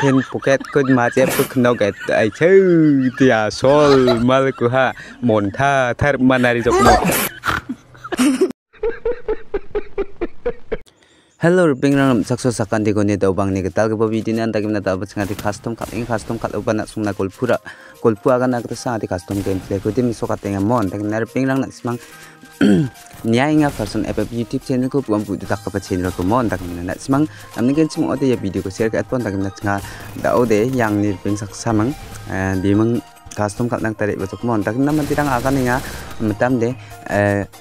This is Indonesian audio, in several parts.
pin pocket ko ma je pu khno ga ai cheu tia sol mal ku ha mon tha thar manari jok no Hello, ruping rang sakso sakan di goni dau bang ni ketal ke babi dini anta kimna tabu sengat di custom kat ini custom kat uban nak sumna golpura. Golpu akan nak tersa di custom gameplay ko dim so kat dengan mon tak nar ruping rang nak semang nya inga person app youtube channel ko buam bu tak ka channel ko mon tak kimna nak semang. Namni gen semua ode ya video ko share kat pon tak kimna tengah dau de yang ni ruping sak samang. Di mang custom kat nak tarik betul mon tak kimna man tirang akan inga metam de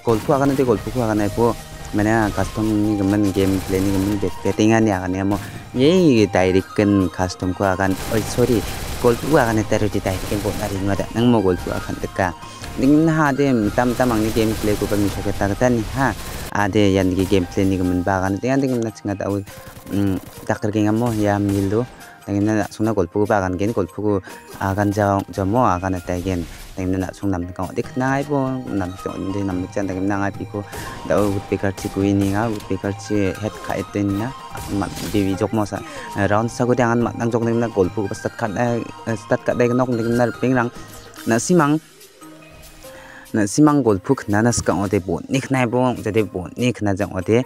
golpu akan nanti golpu ko akan ipo mana custom ni gemen gameplay ni gemen bettingan ya kan ya mau ye direct kan custom ku akan oh sorry goal ku akan taruh di direct kan buat hari ada nang mau goal ku akan teka ning ha de tam tam ang ni gameplay ku kami sok ta ta ha ade yan ni gameplay ni gemen bagan dengan dengan na singa tahu tak kerja ngamo ya milu dengan na suna goal ku bagan gen goal ku akan mau akan ta gen nang na sung nam ka de knai bo nam so de nam chan de nang ai piko da u pe kar chi kui ni nga u pe kar chi het khai ten na mat de wi jok mo sa round sa go de an mat nang jok ning na gol pu stat khat stat ka de nok ning na ping rang na simang na simang gol pu khna na ska o de bo ni knai bo de de bo ni khna jang o de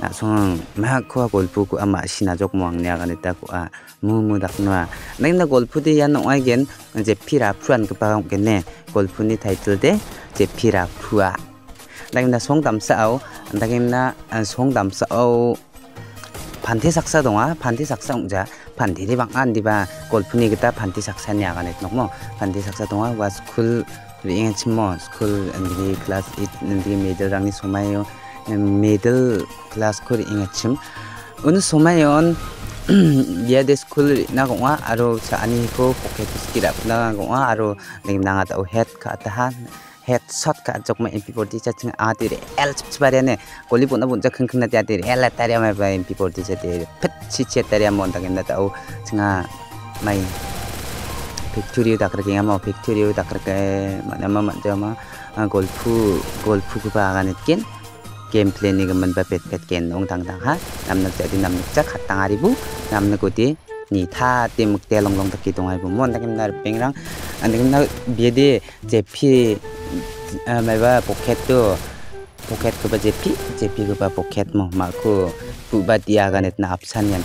na song ma ko golfu ku ama sina jok mo ang nya ga ta ku a mu mu dak na nang na golfu de ya no ai gen je pira phuan ka pa gen ne golfu ni title de je pira phua nang na song dam sa au nang na song dam sa au 반티 삭사 동아 반티 삭사 웅자 반티리 방안 디바 골프니 그다 반티 삭사 냐가네 노모 반티 삭사 동아 와 스쿨 링에 침모 스쿨 안디 클래스 8 안디 메이저 랑니 소마요 middle class ko inga chim un somayon ya de school na ko aro sa ani ko pocket skira na ko aro ning nanga ta head ka ta head shot ka jok ma mp40 cha chung a re l chip bare ne koli puna bun cha khang khang na ti re l ta re ma ba mp40 cha ti phet chi chi ta re mon ta gen ta o chunga mai factory da kar ke ma factory da kar ke ma ma ma ja ma golfu golfu ku ba ga net ken gameplay ni gaman ba pet pet ken nong tang tang ha nam nak jadi nam nak cak hatang ari bu nam nak uti ni tha te muk te long long tak ki tong ai bu mon tak nar peng rang an dak na bie de je phi mai ba pocket to pocket ko ba je phi je phi ko ba pocket mo ma ko bu ba dia ga net na apsan yan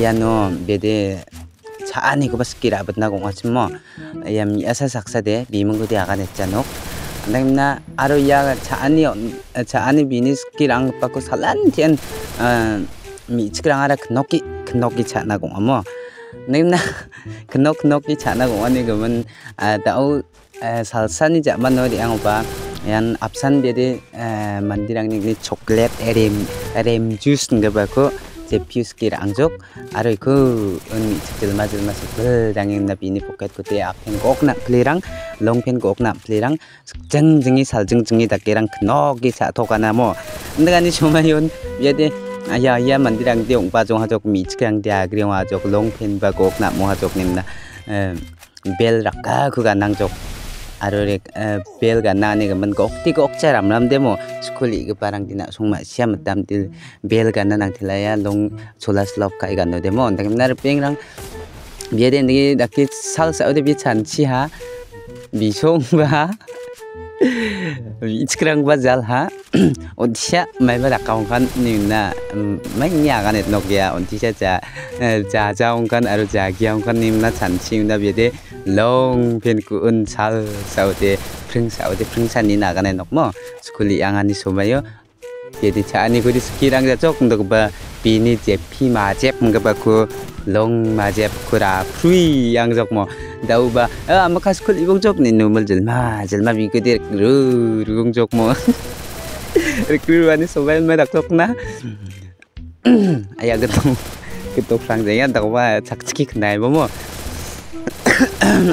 ya no bie de 차안이 그 바스키라 batna kung achim mo yam asa saksa de bimung ko dia ga net chanok na aro ya chaani chaani binis kirang pako salan tian mi chikrang ara knoki knoki chana ko amo na knok knoki chana ko ani gaman dau salsani jaman no yang ba yan apsan bede mandirang ni chocolate rem rem juice se piuskir angjok aroi ku un chikchil ma jil ma se bel dang in na pi ni pocket ko te apen gok na plirang long pen gok na plirang jeng jengi sal jeng jengi da kerang kno gi sa thoka na mo ndega ni choma yon ye de aya ya mandirang de ong pa jong ha jok mi chikrang de agri wa jok long pen ba gok na mo ha jok nim na bel rakka ku ga nang jok aro rek bel ga nani ga man gok ti gok charam ram demo school i ga parang dina songma siam tam til bel ga nang tilaya long chola slop kai ga no demo. Ndang nar peng rang. Bia den ni dakki sal sa ode bi chan chi ha. Bi song ba ichkrang ba jal ha. Odisha mai ba rakang kan ni na mai nya ga net nokia odisha cha cha cha ong kan aro cha gi ong kan ni na chan chi na de long pen ku un sal sau de pring sau de pring san ni mo. Skuli ang ani somayo cha ani ku di skirang ja chok. Ndok ba pi ni je pi ma jep. Nga ba ku long ma jep ku ra free yang jok mo. Dau ba a ma ka skul ibong jok ni normal jel ma jel ma bi ku de ru jok mo. Rekru ani sobai ma dak tok na. Ayah getong getong sang jaya dak ba chak chiki knai mo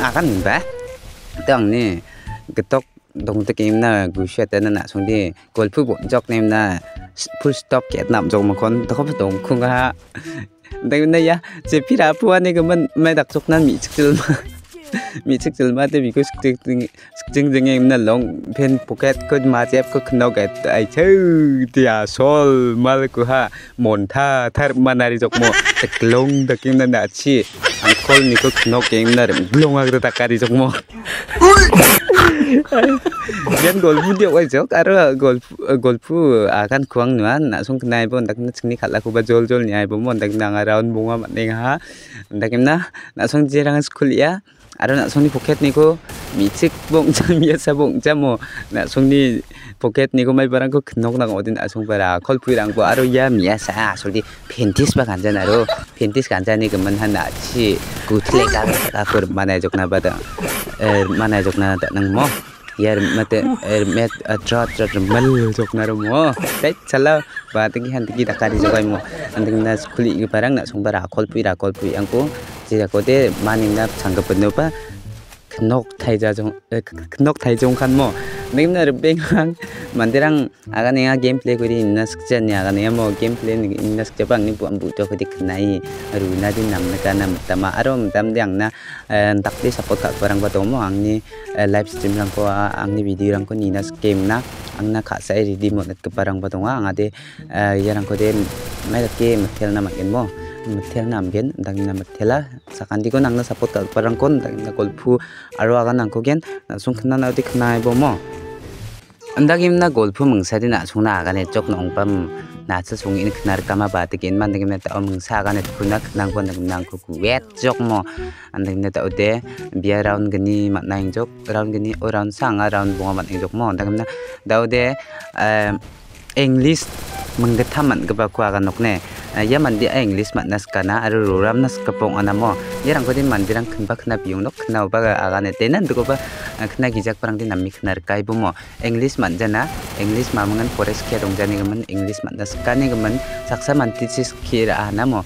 아갔는데? 땅니 그떡 동태 게임 나 구시에 때는 나 송디 골프 본적 네임 나 풀스톱 게남 조금 건 더럽 동쿵가? 근데 야 제피라 부안에 그만 매닥 쪽난 미측들마 미측들마 때 미고 숙증 숙증증에 임나 롱펜 포켓 그 마제프 그 큰너게 아이 저디야 솔 말고하 몬타 타르마나리 적모 롱덕 임나 나치. Ko khno ke em na long agda takari jok mo Yan golfu dia wai jok aro golfu golfu akan kuang nuan nak sung kenai pun tak sini kala ku bajol jol ni. Ai pun tak nang around bunga mat neng ha. Tak na nak sung jerang school ya. Aro nak sung ni pocket ni ko micik bong jam biasa bong jam mo nak sung ni pocket ni ko mai barang ko knok nang odin asung para golfu rang ko aro ya biasa asal di pentis ba kanjan aro pentis kanjan ni kemen han nak chi kutle ka ka kur mana jok na bada mana jok na nang mo यार मत मैं ट्रा ट्रा मल जोकना mo tek chala ba tegi han tegi dakari jogai mo anding na skuli gi parang na song bara khol pui ra khol pui angko jira ko de maning na changga pno pa knok thai ja jong knok thai jong khan mo Mungkin nak rubbing hang, mandirang agak ni agak gameplay kuri inna sekejap ni. Agak ni mau gameplay ni inna bang ni buat buat kau kuri kenai. Aru nadi nam nka nam tama aru tama dia angna tak di eh, support kat barang batu mau ang ni eh, live stream lang ko ah, ang ni video lang ko ni inna game nak. ang nak saya di mau nak ke barang batu mau ang ade eh, yang ko deh macam game macam nama game mau ko mathel na ma mo nam gen dang na mathela sakandi ko nang na support ka parang kon, dang na golfu aro aga nang ko gen. Sung khna na dik khna bo mo. Andagim na golfu mungsadi na sung na aga ne chok nong pam na sa sung in khnar kama ba te gen, man dang na ta mung sa aga ne khuna nang kon dang nang ko wet chok mo. Andang na ta ode bia round gani mat nang jok round gani o round sang round bunga mat jok mo. Dang na da ode eh, english menggethaman gaba kwa ga nokne ya mandi english matnas kana aru roram nas kapong anamo. Yarang ko din mandirang khunba khna biung nok khna ba aga ne. Tenan duko ba khna gijak parang din nammi khnar kai bumo english manjana english mamangan forest kya dongjani gaman english matnas kane gaman saksa manti sis khira anamo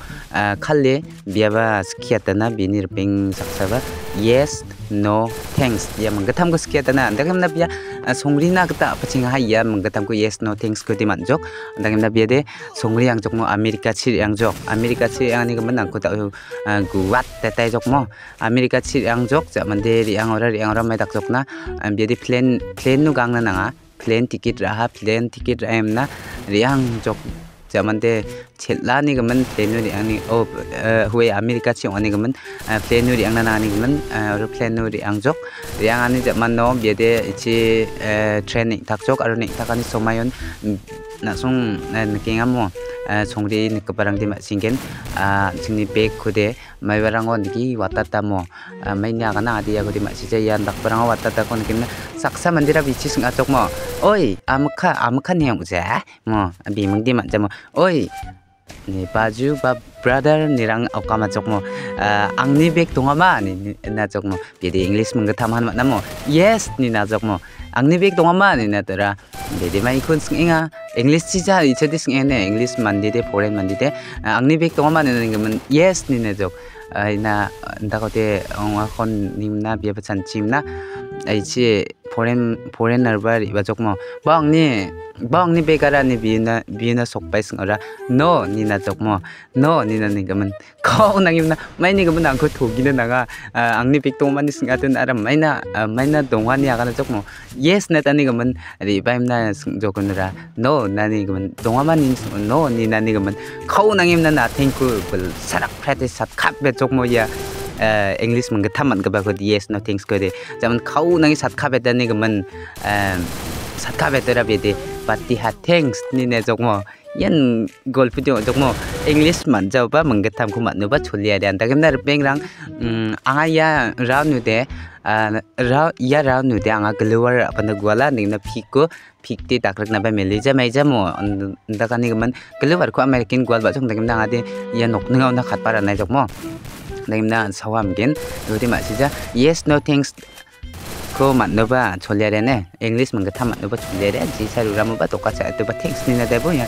khalle biaba skhiatana binir ping saksa ba yes no thanks. Ya menggetam ko skhiatana andagam na bia songri na kata paching ha ya menggetam ko yes no thanks ko di manjok andagam na bia de songri ang jok mo amerika chir yang jok amerika chir yang ni gaman ko ta guwat ta tai jok mo amerika chir yang jok ja mande ri ang ora ri ang ora mai jok na bia de plane plane nu gang na nanga plane ticket raha plane ticket em na ri ang jok jamante chelani gaman plenuri angni o huwe amerika chi oni gaman plenuri angna nani gaman ro plenuri angjok yang ani jaman no bede chi training takjok aroni takani somayon 나송 느낌아 뭐 송리 느끼바랑디 마싱겐 아 지니 베코데 마이바랑고 느기 왔다다 뭐 마이냐가나 아디야 그리 마시제 야 낙바랑 왔다다 건 느낌 삭사 만디라 비치 승아 쪽뭐 오이 아무카 아무카 니야 무제 뭐 비명디 만자 뭐 오이 ni paju ba brother nirang okama chokmo angni bek tungama ni na chokmo pidi english mung tham han namo yes ni na chokmo angni bek tungama ni na tara dede mai khun singa english chi ja iche dis ene english mandi de foreign mandi de angni bek tungama ni ngi yes ni na jok ᱟᱭᱱᱟ ᱫᱟᱠᱚᱛᱮ ᱚᱱᱟ ᱠᱷᱚᱱ ᱱᱤᱢᱱᱟ ᱵᱮᱵᱟᱪᱟᱱ ᱪᱤᱢᱱᱟ aichi foreign foreigner ba riba chokmo bang ni bang ni begara ni bina bina sokpai singora no ni na chokmo no ni na ni gaman ko nang imna mai ni gaman angko thogi na naga angni pik to mani singa tun ara mai na mai na dongwa ni aga na chokmo yes na tani gaman ri ba imna jokon ra no na ni gaman dongwa mani no ni na ni gaman ko nang imna na thank you bul sarak practice sat khap be chokmo ya english man ga thaman ga ba ko yes no things ko de jaman khau nang sat kha cái mình sát man sat kha beta ra bete pati ha thanks ni ne jok mo yan golp jo jok mo english mình jaw ba man ga tham ko man no ba chulia de an ta gem na beng anh. anga ya ra nu de ra ya ra nu de anga glowar apan da gwala ning na phik ko phik te takrak na ba meli ja mai ja mo da ka ni man glowar ko american gwal ba chung da gem na ade ya nok ningaw na khat para na jok mo naimna sawam gen yodi ma sija yes no thanks ko mannoba cholyareने english mangga tham mannoba cholyare ji saru ramu ba toka cha to ba thanks ni na debo ya.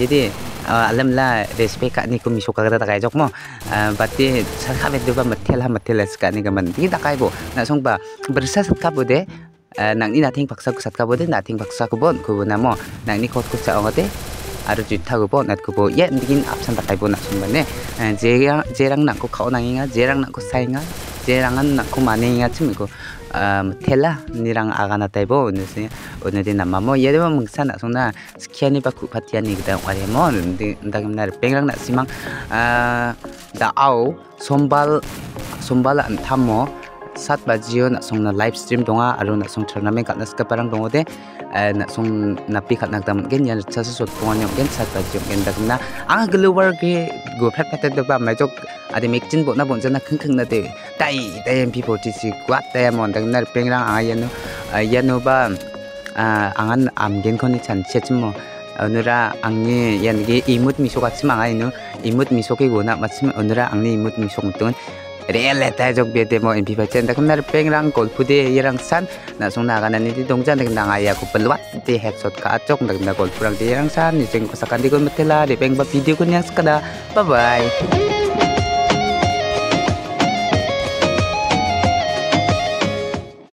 Yedi alam la respect ka ni ko mi shoka ta kai jok mo. Bati sa kha be ba mathel ha mathel ska ni ga man ta kai bo. Na song ba bersa sat ka bo de nang ni na thing paksa ko sat ka bo de na thing paksa ko bon ko na mo. Nang ni ko ko cha ongate aru ju thagu bo nat ku bo ye begin apsan patai bo na sum ne je je rang na ko khao na nga je rang na ko sai nga je rang an na ko mane nga chim ko thela nirang aga na tai bo ne se one de na ma mo ye de mo sa na sung na skiani ba ku patia ni da wa re mo de da gam na peng rang na simang da ao sombal sombal an tham mo sat ba jion na sung na live stream donga aru na sung tournament ka na ska parang dongo de nak sung napi kat nak dam gen yan chasa sot pongan gen sat bajio gen dak na ang global ke go phat phat de ba mai jok ade mekjin bo na bon jana kheng kheng na de tai tai mp 46 kwat tai mon dang nar pengrang ayanu ayanu ba angan amgen khoni chan chechmo 오늘아 앙니 연기 이뭇 미소 같이 망아이누 이뭇 미소게 고나 마침 오늘아 앙니 이뭇 미소 뚱은 real ta jok bete mo mp chen. Da kamnar pengrang kol pude yerang san. Na sung na ni dongjan da na aya ko pelwat ti headshot ka chok da na kol san. Ni jeng ko di ko metela. De peng ba video ko skada bye bye